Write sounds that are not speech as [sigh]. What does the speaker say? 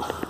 you [laughs]